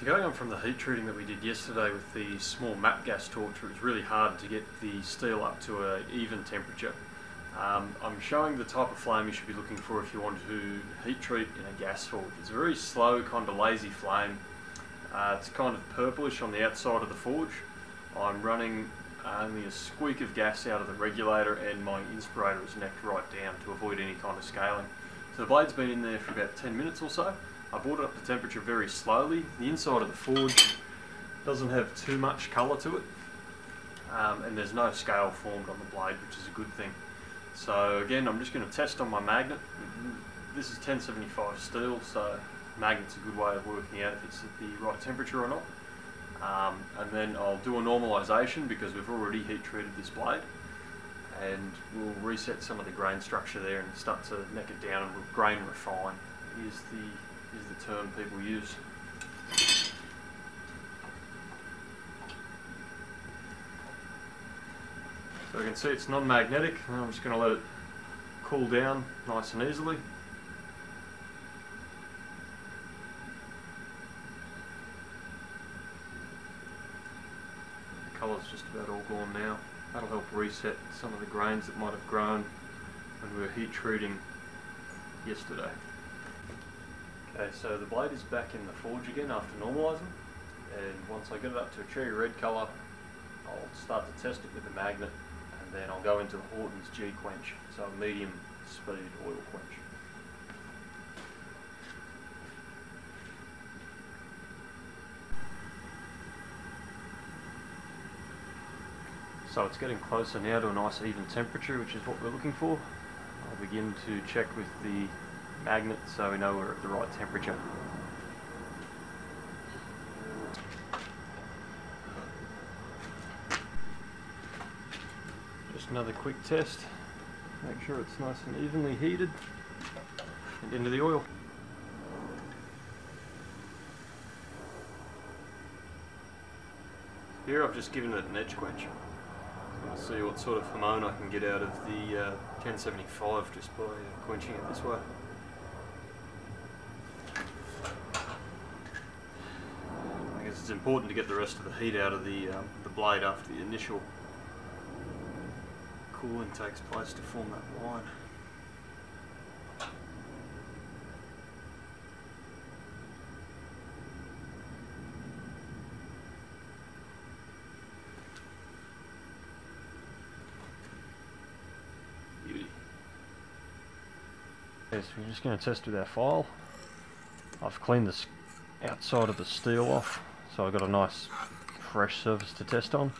So going on from the heat treating that we did yesterday with the small MAPP gas torch, it was really hard to get the steel up to an even temperature. Um, I'm showing the type of flame you should be looking for if you want to heat treat in a gas forge. It's a very slow, kind of lazy flame. Uh, it's kind of purplish on the outside of the forge. I'm running only a squeak of gas out of the regulator and my inspirator is necked right down to avoid any kind of scaling. So the blade's been in there for about 10 minutes or so. I brought it up to temperature very slowly. The inside of the forge doesn't have too much colour to it um, and there's no scale formed on the blade which is a good thing. So again I'm just going to test on my magnet. This is 1075 steel so magnet's a good way of working out if it's at the right temperature or not. Um, and then I'll do a normalisation because we've already heat treated this blade and we'll reset some of the grain structure there and start to neck it down and grain refine is the is the term people use. So you can see it's non-magnetic I'm just going to let it cool down nice and easily. The colour's just about all gone now. That'll help reset some of the grains that might have grown when we were heat treating yesterday. Okay, so the blade is back in the forge again after normalising and once I get it up to a cherry red colour I'll start to test it with the magnet and then I'll go into the Houghton's G quench, so a medium speed oil quench. So it's getting closer now to a nice even temperature which is what we're looking for. I'll begin to check with the magnet so we know we're at the right temperature. Just another quick test. Make sure it's nice and evenly heated and into the oil. Here I've just given it an edge quench. I'll see what sort of hamon I can get out of the uh, 1075 just by uh, quenching it this way. I guess it's important to get the rest of the heat out of the, um, the blade after the initial cooling takes place to form that line. Okay, so we're just going to test with our file. I've cleaned the outside of the steel off, so I've got a nice fresh surface to test on.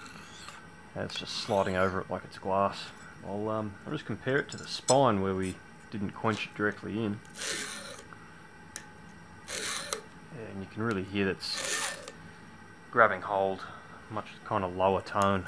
And it's just sliding over it like it's glass. I'll, um, I'll just compare it to the spine where we didn't quench it directly in. And you can really hear that's grabbing hold, much kind of lower tone.